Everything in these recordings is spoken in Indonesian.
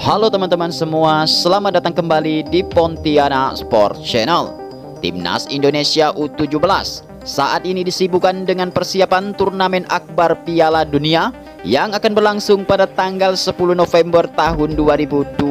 Halo teman-teman semua, selamat datang kembali di Pontianak Sport Channel. Timnas Indonesia U17 saat ini disibukkan dengan persiapan turnamen akbar Piala Dunia yang akan berlangsung pada tanggal 10 November tahun 2023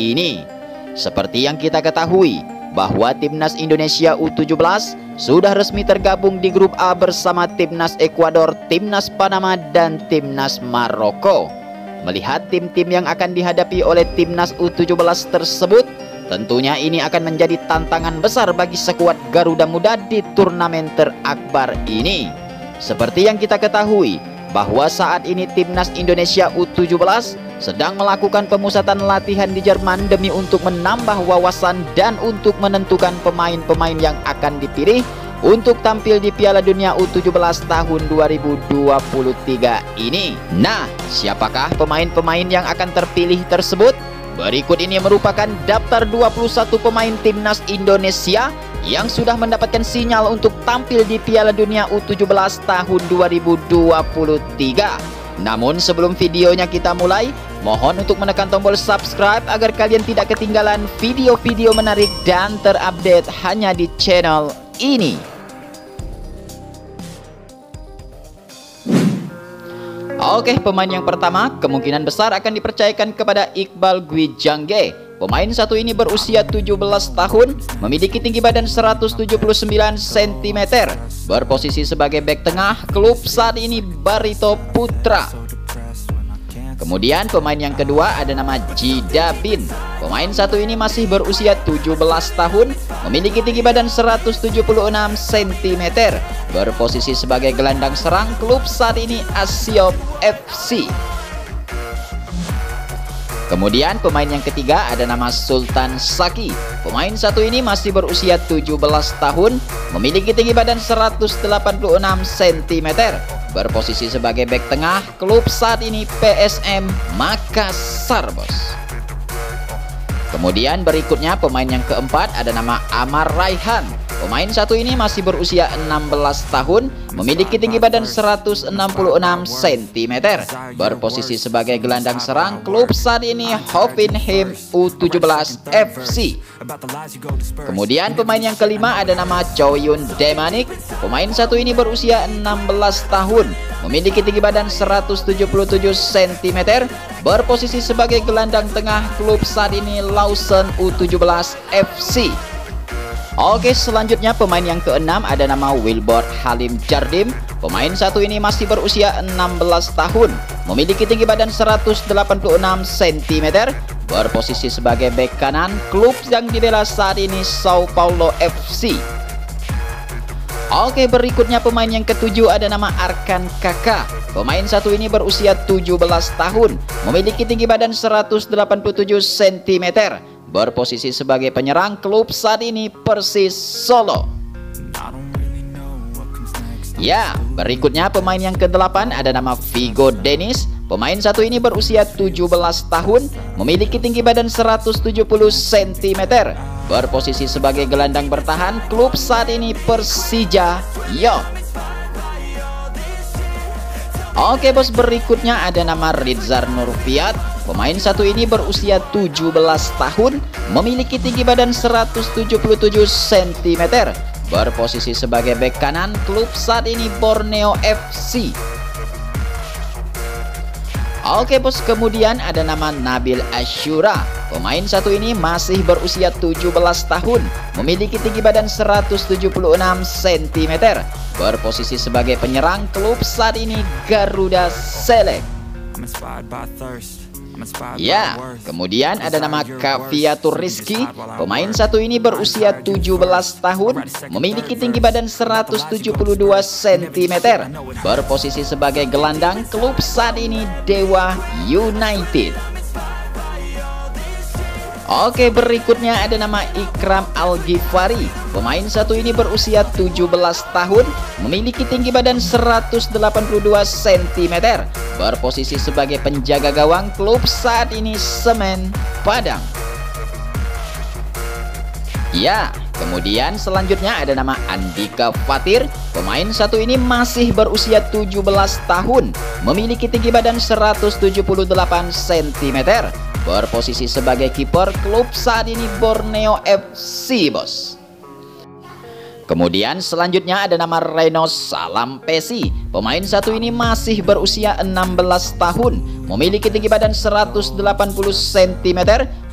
ini. Seperti yang kita ketahui, bahwa Timnas Indonesia U17 sudah resmi tergabung di grup A bersama Timnas Ekuador, Timnas Panama, dan Timnas Maroko. Melihat tim-tim yang akan dihadapi oleh timnas U17 tersebut, tentunya ini akan menjadi tantangan besar bagi sekuat Garuda Muda di turnamen terakbar ini. Seperti yang kita ketahui, bahwa saat ini timnas Indonesia U17 sedang melakukan pemusatan latihan di Jerman demi untuk menambah wawasan dan untuk menentukan pemain-pemain yang akan dipilih untuk tampil di Piala Dunia U17 tahun 2023 ini. Nah, siapakah pemain-pemain yang akan terpilih tersebut? Berikut ini merupakan daftar 21 pemain timnas Indonesia yang sudah mendapatkan sinyal untuk tampil di Piala Dunia U17 tahun 2023. Namun sebelum videonya kita mulai, mohon untuk menekan tombol subscribe agar kalian tidak ketinggalan video-video menarik dan terupdate hanya di channel ini. Oke, pemain yang pertama kemungkinan besar akan dipercayakan kepada Iqbal Gwijangge. Pemain satu ini berusia 17 tahun, memiliki tinggi badan 179 cm, berposisi sebagai bek tengah, klub saat ini Barito Putra. Kemudian pemain yang kedua ada nama Jida Bin. Pemain satu ini masih berusia 17 tahun, memiliki tinggi badan 176 cm, berposisi sebagai gelandang serang klub saat ini Asiop FC. Kemudian pemain yang ketiga ada nama Sultan Saki. Pemain satu ini masih berusia 17 tahun, memiliki tinggi badan 186 cm, berposisi sebagai bek tengah klub saat ini PSM Makassar, Bos. Kemudian berikutnya pemain yang keempat ada nama Amar Raihan. Pemain satu ini masih berusia 16 tahun, memiliki tinggi badan 166 cm, berposisi sebagai gelandang serang klub saat ini Hoffenheim U17 FC. Kemudian pemain yang kelima ada nama Choyun Demanik. Pemain satu ini berusia 16 tahun, memiliki tinggi badan 177 cm, berposisi sebagai gelandang tengah klub saat ini Lawson U17 FC. Oke selanjutnya pemain yang keenam ada nama Wilbur Halim Jardim Pemain satu ini masih berusia 16 tahun Memiliki tinggi badan 186 cm Berposisi sebagai bek kanan Klub yang dibela saat ini Sao Paulo FC Oke berikutnya pemain yang ketujuh ada nama Arkan Kakak Pemain satu ini berusia 17 tahun Memiliki tinggi badan 187 cm berposisi sebagai penyerang klub saat ini Persis Solo. Ya, berikutnya pemain yang ke-8 ada nama Vigo Dennis. Pemain satu ini berusia 17 tahun, memiliki tinggi badan 170 cm, berposisi sebagai gelandang bertahan klub saat ini Persija Yok. Oke bos, berikutnya ada nama Rizar Nurfiat. Pemain satu ini berusia 17 tahun, memiliki tinggi badan 177 cm, berposisi sebagai bek kanan klub saat ini Borneo FC. Oke bos, kemudian ada nama Nabil Ashura. Pemain satu ini masih berusia 17 tahun, memiliki tinggi badan 176 cm, berposisi sebagai penyerang klub saat ini Garuda Select. Ya, kemudian ada nama Kaviatur Rizky. Pemain satu ini berusia 17 tahun, memiliki tinggi badan 172 cm, berposisi sebagai gelandang klub saat ini Dewa United. Oke berikutnya ada nama Ikram Al-Ghifari Pemain satu ini berusia 17 tahun Memiliki tinggi badan 182 cm Berposisi sebagai penjaga gawang klub saat ini Semen Padang Ya Kemudian selanjutnya ada nama Andika Fatir. Pemain satu ini masih berusia 17 tahun, memiliki tinggi badan 178 cm, berposisi sebagai kiper klub saat ini Borneo FC, Bos. Kemudian selanjutnya ada nama Reno Salampesi. Pemain satu ini masih berusia 16 tahun, memiliki tinggi badan 180 cm,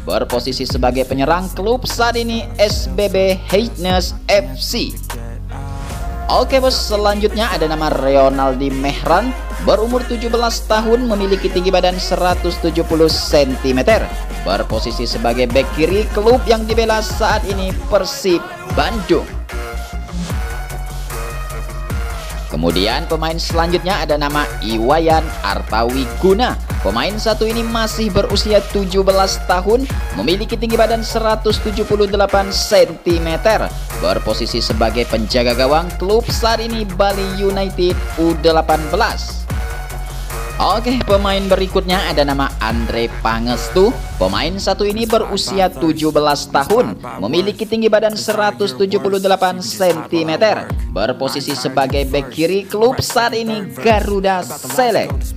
berposisi sebagai penyerang klub saat ini SBB Heitnes FC. Oke bos, selanjutnya ada nama Ronaldi Mehran, berumur 17 tahun, memiliki tinggi badan 170 cm, berposisi sebagai bek kiri klub yang dibela saat ini Persib Bandung. Kemudian pemain selanjutnya ada nama Iwayan Artawi Guna. Pemain satu ini masih berusia 17 tahun, memiliki tinggi badan 178 cm, berposisi sebagai penjaga gawang klub saat ini Bali United U18. Oke, pemain berikutnya ada nama Andre Pangestu. Pemain satu ini berusia 17 tahun, memiliki tinggi badan 178 cm, berposisi sebagai bek kiri klub saat ini Garuda Select.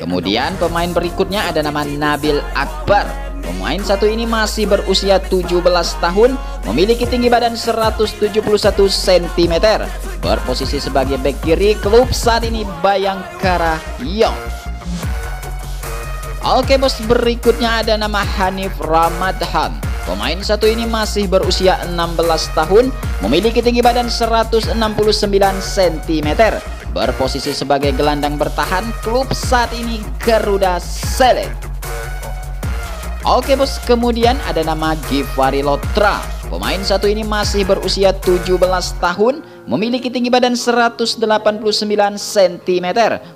Kemudian pemain berikutnya ada nama Nabil Akbar. Pemain satu ini masih berusia 17 tahun, memiliki tinggi badan 171 cm, berposisi sebagai bek kiri klub saat ini Bayangkara Young. Oke bos, berikutnya ada nama Hanif Ramadhan. Pemain satu ini masih berusia 16 tahun, memiliki tinggi badan 169 cm, berposisi sebagai gelandang bertahan klub saat ini Garuda Select. Oke bos, kemudian ada nama Givari Lotra. Pemain satu ini masih berusia 17 tahun, memiliki tinggi badan 189 cm,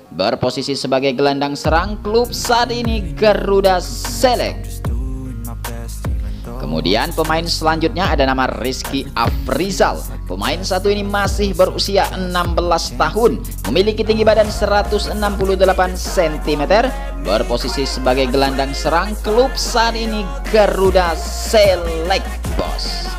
berposisi sebagai gelandang serang klub saat ini Garuda Select. Kemudian pemain selanjutnya ada nama Rizky Afrizal. Pemain satu ini masih berusia 16 tahun, memiliki tinggi badan 168 cm, berposisi sebagai gelandang serang klub saat ini Garuda Select Boss.